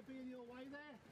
might be in your way there.